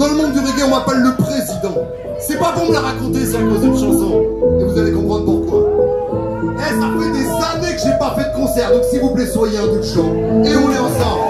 Dans le monde du reggae, on m'appelle le président. C'est pas pour me la raconter, c'est à cause d'une chanson. Et vous allez comprendre pourquoi. Eh, ça fait des années que j'ai pas fait de concert, donc s'il vous plaît, soyez indulgents. Et on est ensemble.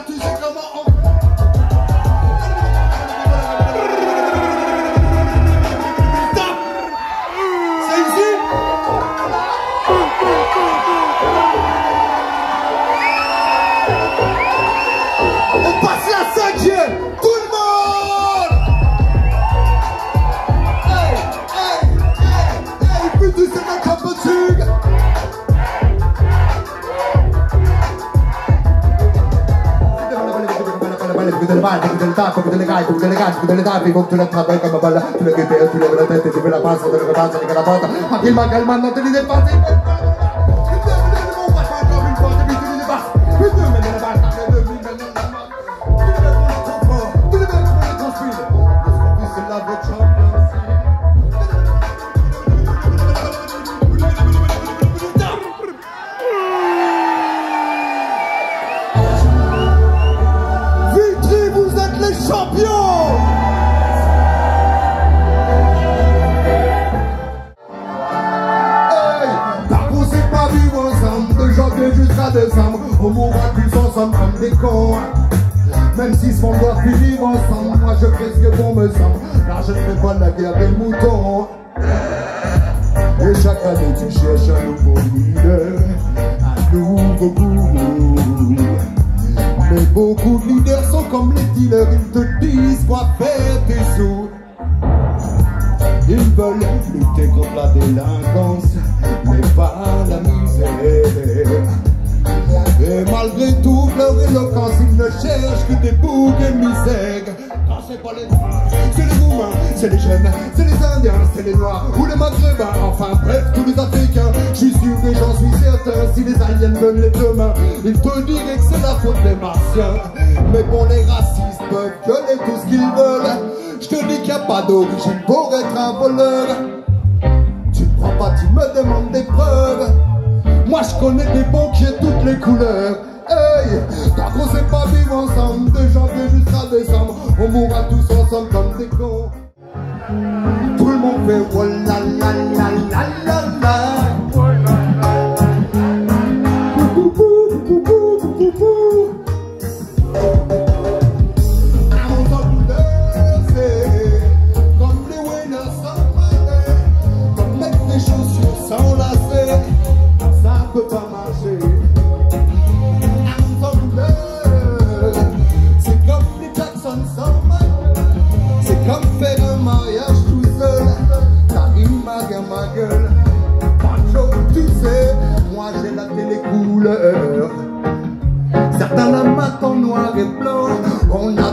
verità come delle gai, come delle ganci, come delle tarpe, con le tappe, come balla, tu le che te, tu le che la testa, tu le la pasta, tu le che mangia, che la porta, ma chi manca il manno te li depassa, On mourra tous ensemble comme des cons. Même si ce monde doit vivre ensemble, moi je fais ce que bon me semble. Là je ne fais pas la guerre des moutons. Et chaque année tu cherches un nouveau leader, un nouveau goût. Mais beaucoup de leaders sont comme les dealers, ils te disent quoi faire tes sous. Ils veulent lutter contre la délinquance, mais pas la misère. Et malgré tout leur éloquence, ils ne cherchent que des boucs émissaires. Quand c'est pas les c'est les Roumains, c'est les jeunes, c'est les Indiens, c'est les Noirs ou les Maghrébins, enfin bref, tous les Africains. Je suis sûr et j'en suis certain, si les aliens veulent les demain, ils te diraient que c'est la faute des Martiens. Mais bon, les racistes peuvent gueuler tout ce qu'ils veulent. Je te dis qu'il n'y a pas d'origine pour être un voleur. Tu ne crois pas, tu me demandes des preuves. Moi je connais des banquiers toutes les couleurs. Hey, tant qu'on sait pas vivre ensemble, de janvier jusqu'à décembre, on mourra tous ensemble comme des cons. Tout le monde fait oh la la la la la. Mariage tout seul, ça rime ma gueule, ma gueule. Pancho, tu sais, moi j'ai la télé couleur. Certains la matent en noir et blanc, on a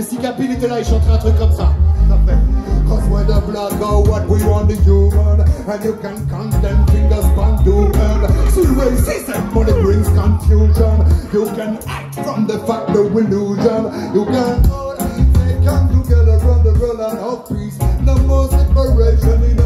Mais si Cappy il était là, il chanterait un truc comme ça. Cause when the blood go, what we want the human. And you can them fingers can do well See racism, but it brings confusion. You can act from the fact the illusion. You can all they come together from the world and of peace. No more separation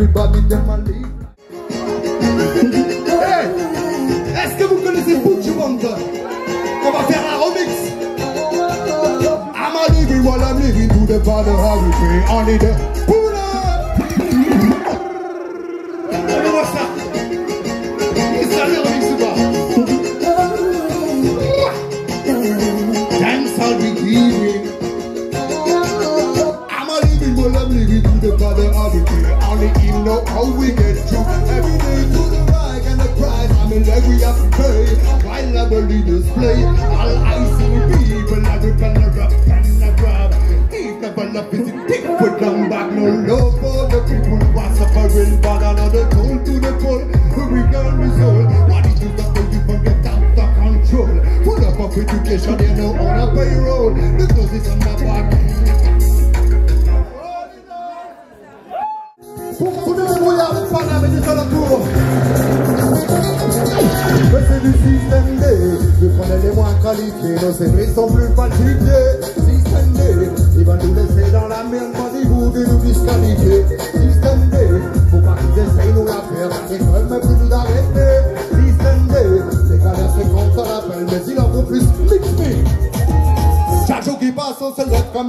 everybody them a leave Hey! Est-ce que vous connaissez Butch Wonder? On va faire un remix. I'm a living while I'm living to the father how we pray. Only the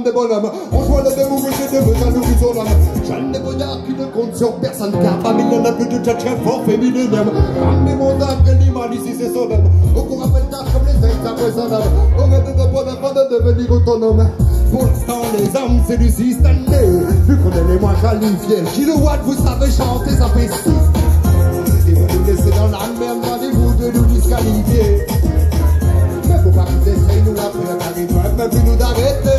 comme des bonhommes. On joue le démon, j'ai de besoin, nous son homme. Jeanne des boyards qui ne comptent sur personne, car parmi il y en a plus de tchatchers fort féminin. Ramenez mon âme, que l'image ici c'est son homme. Au cours appelle tard comme les ailes après son homme. On rêve de bonne afin de devenir autonome. Pour l'instant, les hommes, c'est du système. Vu qu'on est les moins qualifiés. Kilowatt, vous savez chanter, ça fait six. Et vous nous laissez dans la merde, rendez-vous de nous disqualifier. Mais faut pas qu'ils essayent nous la faire, même plus nous arrêter.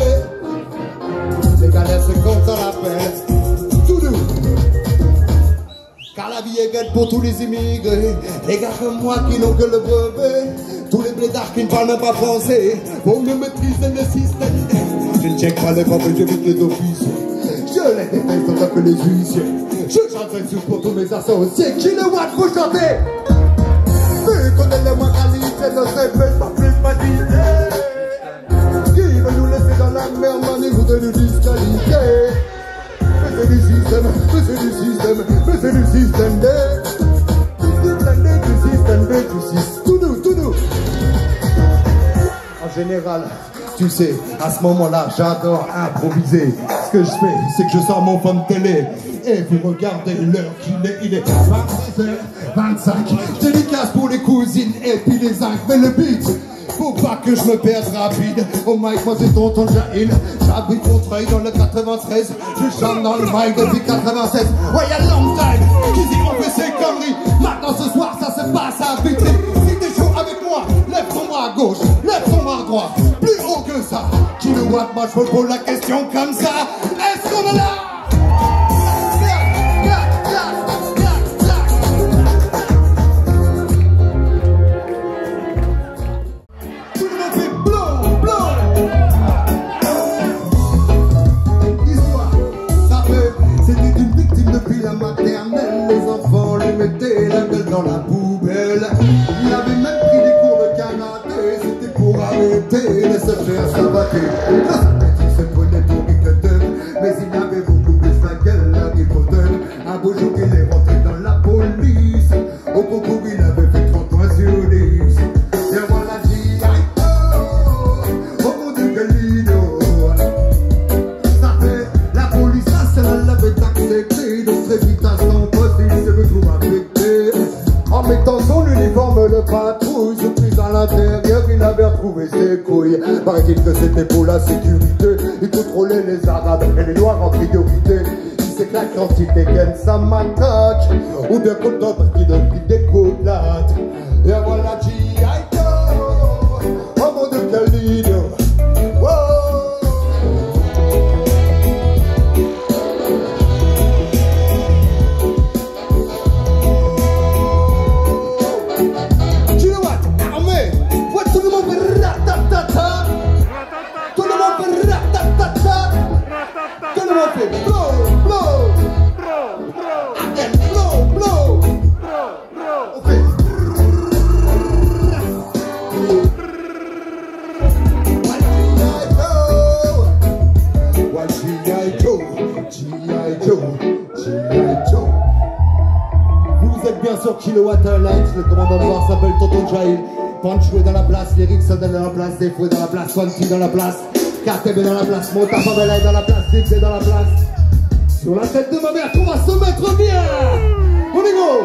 Se. Car la vie est belle pour tous les immigrés. Les gars comme moi qui n'ont que le brevet. Tous les blédards qui ne parlent même pas français. Pour mieux maîtriser le système. Je ne check pas les papiers, j'évite les officiers. Je les déteste autant que les huissiers. Je chanterai sous pour tous mes associés. Kilowatt, vous chantez? Vu qu'on est les moins qualifiés, ne serait même pas plus. Qui veut nous laisser dans la merde, maniez-vous de nous disqualifier c'est du système, c'est du système, c'est du système D. Du du système Tout tout. En général, tu sais, à ce moment-là, j'adore improviser. Ce que je fais, c'est que je sors mon phone télé. Et vous regardez l'heure qu'il est, il est 23h25. Dédicace pour les cousines et puis les zincs. Mais le beat, faut pas que je me perde rapide. Oh mic, moi c'est tonton Jaïl. J'habite Montreuil dans le 93. Je chante dans le mic depuis 96. Ouais, y'a long time qui dit on fait ces conneries. Maintenant ce soir, ça se passe à vite. Si t'es chaud avec moi, lève ton bras à gauche, lève ton bras à droite. Plus haut que ça. Kilowatt, moi je me pose la question comme ça. Dans la poubelle. Paraît-il que c'était pour la sécurité, il contrôlait les arabes et les noirs en priorité. Il s'éclate quand il dégaine sa matraque, ou bien parce qu'il donne des collades. Et voilà, 100 kW à light, le commandant noir s'appelle Toto Jail. Panchoué dans la place, lyrics ça dans la place, Défoué dans la place, Swanty dans la place, KTB dans la place, Monta Pamela est dans la place, Dixé dans la place. Sur la tête de ma mère qu'on va se mettre bien On est go